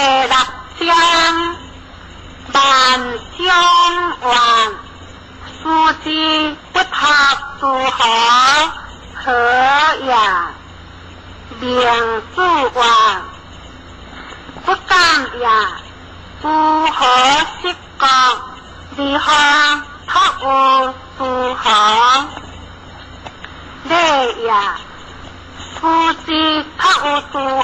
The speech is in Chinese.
立将万将王，夫妻不怕诸侯何也？两诸王不干也，诸侯失国，离合托物诸侯。内也，夫妻托物诸